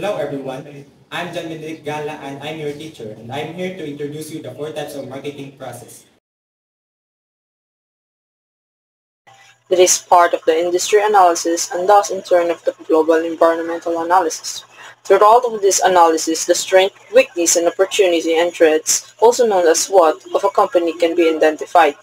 Hello everyone, I'm John Benedict Gala and I'm your teacher and I'm here to introduce you the four types of marketing process. It is part of the industry analysis and thus in turn of the global environmental analysis. Throughout of this analysis, the strength, weakness, and opportunity and threats, also known as SWOT, of a company can be identified.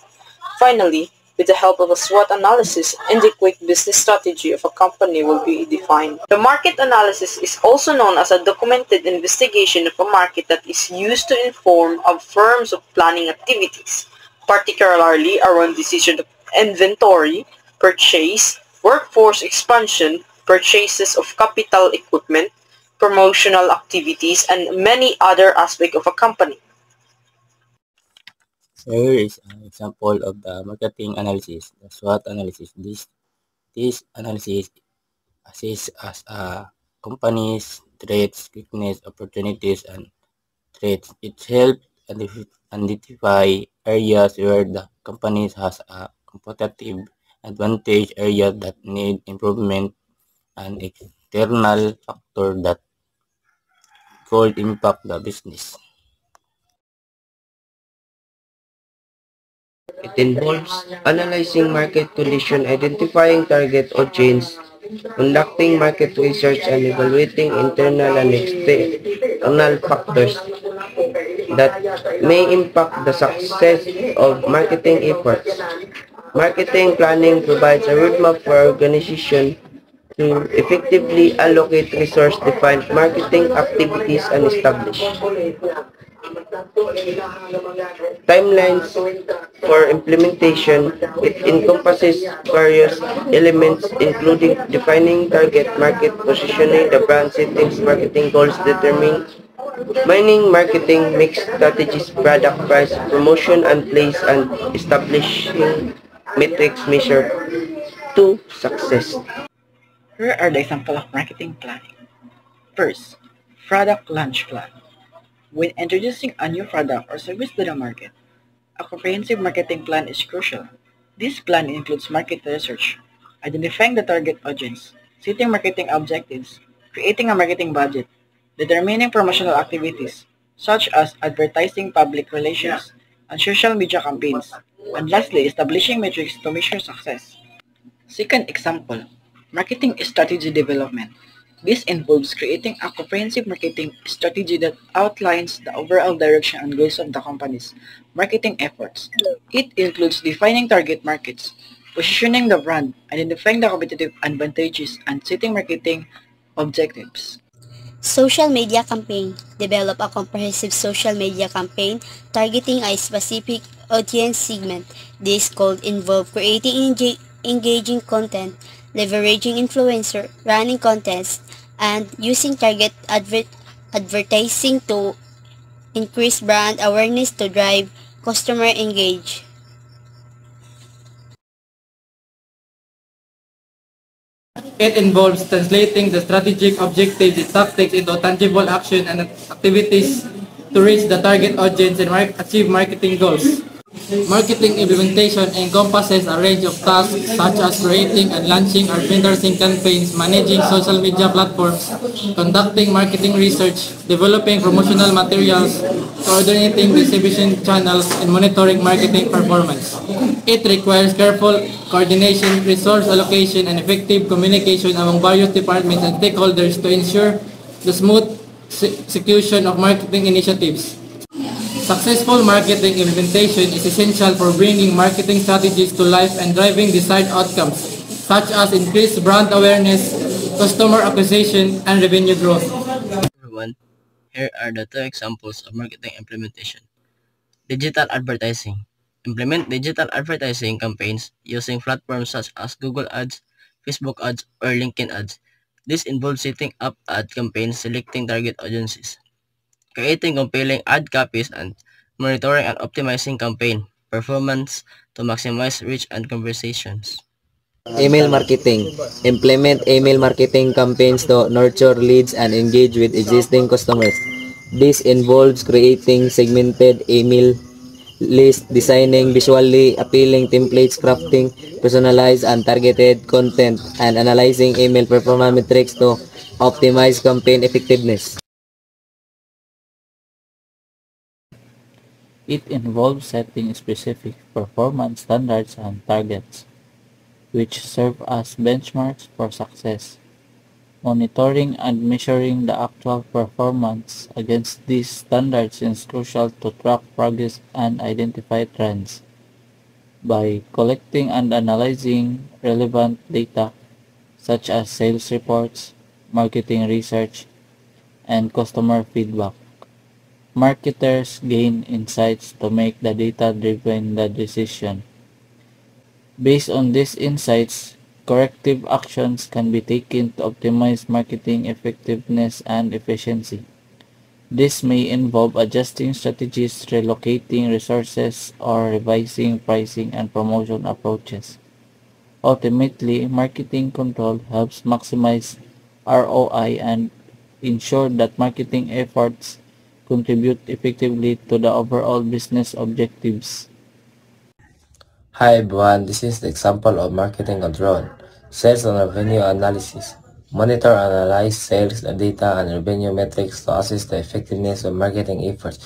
Finally, with the help of a SWOT analysis, and the quick business strategy of a company will be defined. The market analysis is also known as a documented investigation of a market that is used to inform a firms of planning activities, particularly around decision of inventory, purchase, workforce expansion, purchases of capital equipment, promotional activities, and many other aspects of a company. Here is an example of the marketing analysis, the SWOT analysis. This, this analysis assists as a company's threats, weakness, opportunities, and threats. It helps identify areas where the company has a competitive advantage, areas that need improvement, and external factor that could impact the business. It involves analyzing market condition, identifying target audience, conducting market research, and evaluating internal and external factors that may impact the success of marketing efforts. Marketing planning provides a roadmap for organization to effectively allocate resource, define marketing activities, and establish timelines for implementation. It encompasses various elements including defining target market, positioning the brand settings, marketing goals, determining mining marketing mix strategies, product price, promotion and place, and establishing metrics measure to success. Here are the example of marketing planning. First, product launch plan. When introducing a new product or service to the market, a comprehensive marketing plan is crucial. This plan includes market research, identifying the target audience, setting marketing objectives, creating a marketing budget, determining promotional activities, such as advertising, public relations, and social media campaigns, and lastly, establishing metrics to measure success. Second example, marketing strategy development. This involves creating a comprehensive marketing strategy that outlines the overall direction and goals of the company's marketing efforts. It includes defining target markets, positioning the brand, identifying the competitive advantages, and setting marketing objectives. Social media campaign. Develop a comprehensive social media campaign targeting a specific audience segment. This could involve creating engaging content, leveraging influencer, running contests, and using target adver advertising to increase brand awareness to drive customer engage. It involves translating the strategic objectives and tactics into tangible action and activities to reach the target audience and achieve marketing goals. Marketing implementation encompasses a range of tasks such as creating and launching endorsing campaigns, managing social media platforms, conducting marketing research, developing promotional materials, coordinating distribution channels, and monitoring marketing performance. It requires careful coordination, resource allocation, and effective communication among various departments and stakeholders to ensure the smooth execution of marketing initiatives. Successful marketing implementation is essential for bringing marketing strategies to life and driving desired outcomes, such as increased brand awareness, customer acquisition, and revenue growth. Everyone, here are the two examples of marketing implementation. Digital advertising. Implement digital advertising campaigns using platforms such as Google Ads, Facebook Ads, or LinkedIn Ads. This involves setting up ad campaigns, selecting target audiences, creating compelling ad copies and monitoring and optimizing campaign performance to maximize reach and conversations. Email marketing. Implement email marketing campaigns to nurture leads and engage with existing customers. This involves creating segmented email list, designing visually appealing templates, crafting personalized and targeted content, and analyzing email performance metrics to optimize campaign effectiveness. It involves setting specific performance standards and targets, which serve as benchmarks for success. Monitoring and measuring the actual performance against these standards is crucial to track progress and identify trends. By collecting and analyzing relevant data, such as sales reports, marketing research, and customer feedback, marketers gain insights to make the data-driven decision. Based on these insights, corrective actions can be taken to optimize marketing effectiveness and efficiency. This may involve adjusting strategies, relocating resources, or revising pricing and promotion approaches. Ultimately, marketing control helps maximize ROI and ensure that marketing efforts contribute effectively to the overall business objectives. Hi everyone, this is the example of marketing control. Sales and revenue analysis. Monitor and analyze sales data and revenue metrics to assess the effectiveness of marketing efforts.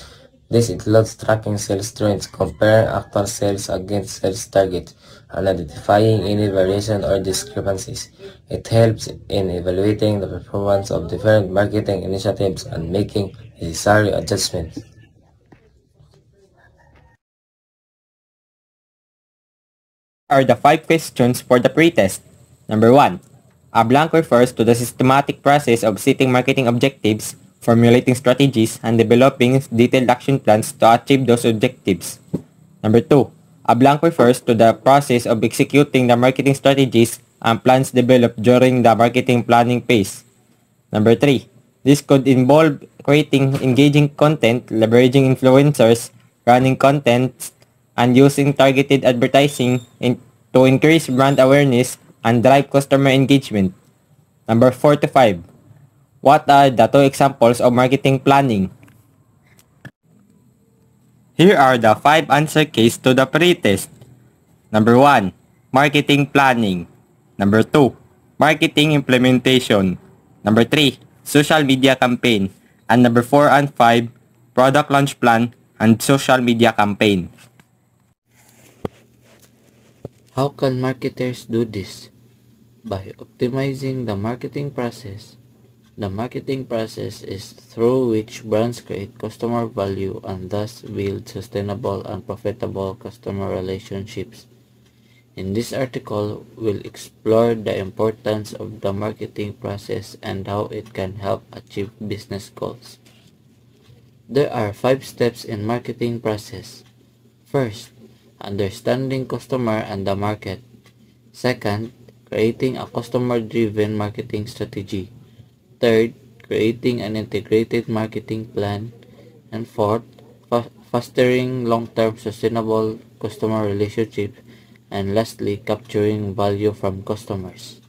This includes tracking sales trends, comparing actual sales against sales targets, and identifying any variation or discrepancies. It helps in evaluating the performance of different marketing initiatives and making necessary adjustment. are the five questions for the pretest. Number 1. A blank refers to the systematic process of setting marketing objectives, formulating strategies, and developing detailed action plans to achieve those objectives. Number 2. A blank refers to the process of executing the marketing strategies and plans developed during the marketing planning phase. Number 3. This could involve creating engaging content, leveraging influencers, running content, and using targeted advertising in, to increase brand awareness and drive customer engagement. Number 4 to 5. What are the two examples of marketing planning? Here are the 5 answer keys to the pre-test. Number 1. Marketing planning. Number 2. Marketing implementation. Number 3. Social media campaign. And number 4 and 5. Product launch plan and social media campaign. How can marketers do this? By optimizing the marketing process. The marketing process is through which brands create customer value and thus build sustainable and profitable customer relationships. In this article, we'll explore the importance of the marketing process and how it can help achieve business goals. There are five steps in marketing process. First, understanding customer and the market. Second, creating a customer-driven marketing strategy. Third, creating an integrated marketing plan. And fourth, fostering long-term sustainable customer relationships. And lastly, capturing value from customers.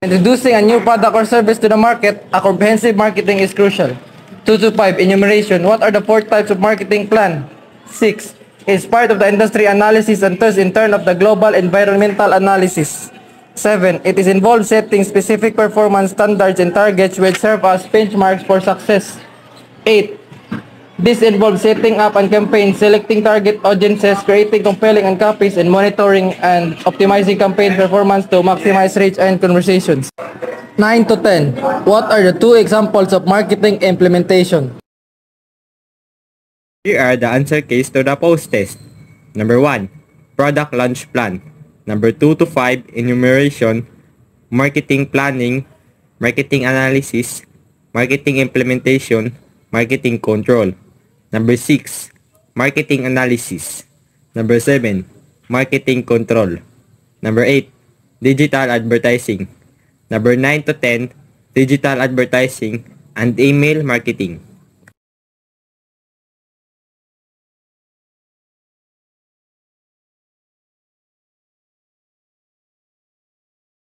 Introducing a new product or service to the market, a comprehensive marketing is crucial. 2 to 5, enumeration. What are the four types of marketing plan? 6. Is part of the industry analysis and thus in turn of the global environmental analysis. 7. It is involved setting specific performance standards and targets which serve as benchmarks for success. 8. This involves setting up and campaign, selecting target audiences, creating compelling and copies, and monitoring and optimizing campaign performance to maximize reach and conversations. 9 to 10. What are the two examples of marketing implementation? Here are the answer keys to the post-test. Number 1. Product launch plan. Number 2 to 5. Enumeration. Marketing planning. Marketing analysis. Marketing implementation. Marketing control. Number 6. Marketing analysis. Number 7. Marketing control. Number 8. Digital advertising. Number 9 to 10. Digital advertising and email marketing.